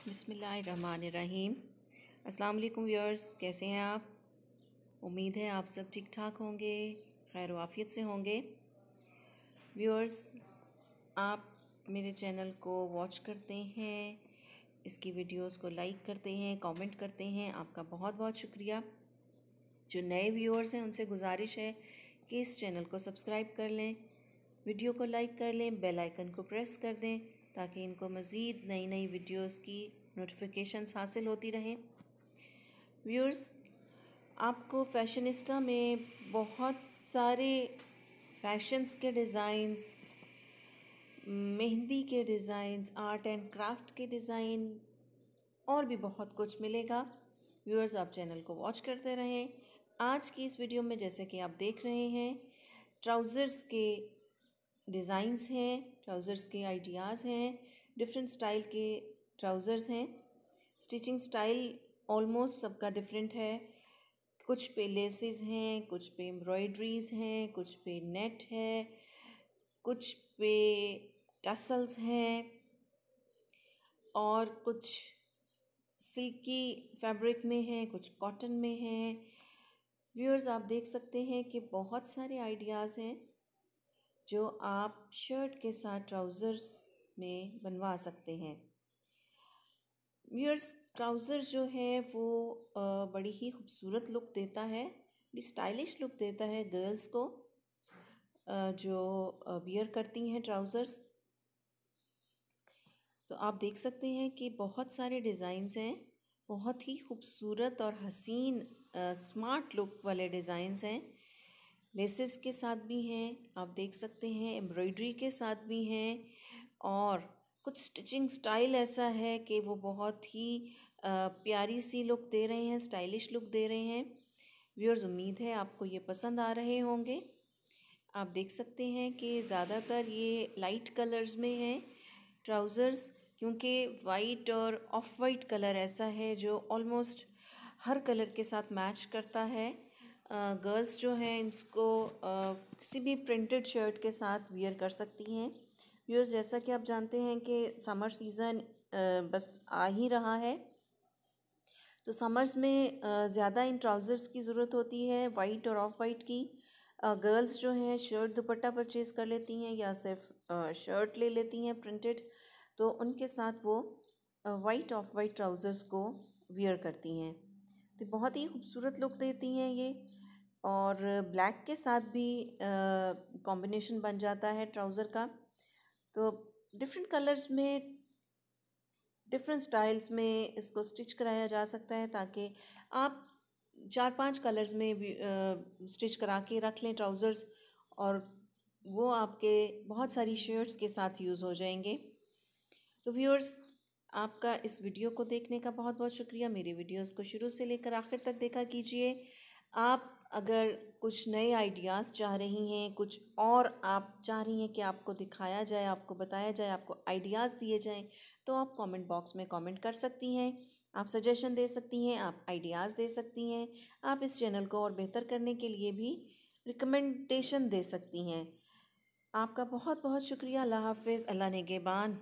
बिसमीम वालेकुम व्यूअर्स, कैसे हैं आप? उम्मीद है आप सब ठीक ठाक होंगे, खैर वाफियत से होंगे। व्यूअर्स, आप मेरे चैनल को वॉच करते हैं, इसकी वीडियोस को लाइक करते हैं कमेंट करते हैं, आपका बहुत बहुत शुक्रिया। जो नए व्यूअर्स हैं, उनसे गुजारिश है कि इस चैनल को सब्सक्राइब कर लें, वीडियो को लाइक कर लें बेल आइकन को प्रेस कर दें ताकि इनको मज़ीद नई नई वीडियोस की नोटिफिकेशंस हासिल होती रहें। व्यूअर्स आपको फैशनिस्टा में बहुत सारे फैशंस के डिज़ाइंस मेहंदी के डिज़ाइंस आर्ट एंड क्राफ्ट के डिज़ाइन और भी बहुत कुछ मिलेगा। व्यूअर्स आप चैनल को वॉच करते रहें। आज की इस वीडियो में जैसे कि आप देख रहे हैं ट्राउज़र्स के डिज़ाइंस हैं, ट्राउज़र्स के आइडियाज़ हैं, डिफरेंट स्टाइल के ट्राउज़र्स हैं। स्टिचिंग स्टाइल ऑलमोस्ट सबका डिफरेंट है। कुछ पे लेसेस हैं, कुछ पे एम्ब्रॉयड्रीज़ हैं, कुछ पे नेट है, कुछ पे टसल्स हैं और कुछ सिल्की फैब्रिक में है, कुछ कॉटन में है। व्यूअर्स, आप देख सकते हैं कि बहुत सारे आइडियाज़ हैं। जो आप शर्ट के साथ ट्राउज़र्स में बनवा सकते हैं। व्यूअर्स ट्राउज़र जो है वो बड़ी ही खूबसूरत लुक देता है, बड़ी स्टाइलिश लुक देता है गर्ल्स को जो वियर करती हैं ट्राउज़र्स तो आप देख सकते हैं कि बहुत सारे डिज़ाइंस हैं, बहुत ही खूबसूरत और हसीन स्मार्ट लुक वाले डिज़ाइंस हैं। लेसेस के साथ भी हैं, आप देख सकते हैं, एम्ब्रॉयडरी के साथ भी हैं और कुछ स्टिचिंग स्टाइल ऐसा है कि वो बहुत ही प्यारी सी लुक दे रहे हैं, स्टाइलिश लुक दे रहे हैं। व्यूअर्स, उम्मीद है आपको ये पसंद आ रहे होंगे। आप देख सकते हैं कि ज़्यादातर ये लाइट कलर्स में हैं ट्राउज़र्स, क्योंकि वाइट और ऑफ़ वाइट कलर ऐसा है जो ऑलमोस्ट हर कलर के साथ मैच करता है। गर्ल्स जो हैं इसको किसी भी प्रिंटेड शर्ट के साथ वियर कर सकती हैं। व्यूअर्स जैसा कि आप जानते हैं कि समर सीज़न बस आ ही रहा है। तो समर्स में ज़्यादा इन ट्राउज़र्स की ज़रूरत होती है वाइट और ऑफ़ वाइट की। गर्ल्स जो हैं शर्ट दुपट्टा परचेज़ कर लेती हैं या सिर्फ़ शर्ट ले लेती हैं प्रिंटेड तो उनके साथ वो वाइट ऑफ़ वाइट ट्राउज़र्स को वियर करती हैं। तो बहुत ही खूबसूरत लुक देती हैं ये। और ब्लैक के साथ भी कॉम्बिनेशन बन जाता है ट्राउज़र का। तो डिफरेंट कलर्स में डिफरेंट स्टाइल्स में इसको स्टिच कराया जा सकता है ताकि आप चार पाँच कलर्स में स्टिच करा के रख लें ट्राउज़र्स और वो आपके बहुत सारी शर्ट्स के साथ यूज़ हो जाएँगे। तो व्यूअर्स आपका इस वीडियो को देखने का बहुत बहुत शुक्रिया। मेरे वीडियोस को शुरू से लेकर आखिर तक देखा कीजिए। आप अगर कुछ नए आइडियाज़ चाह रही हैं, कुछ और आप चाह रही हैं कि आपको दिखाया जाए, आपको बताया जाए, आपको आइडियाज़ दिए जाएँ तो आप कमेंट बॉक्स में कमेंट कर सकती हैं। आप सजेशन दे सकती हैं, आप आइडियाज़ दे सकती हैं। आप इस चैनल को और बेहतर करने के लिए भी रिकमेंडेशन दे सकती हैं। आपका बहुत बहुत शुक्रिया। अल्लाह हाफिज़। अल्लाह ने गेबान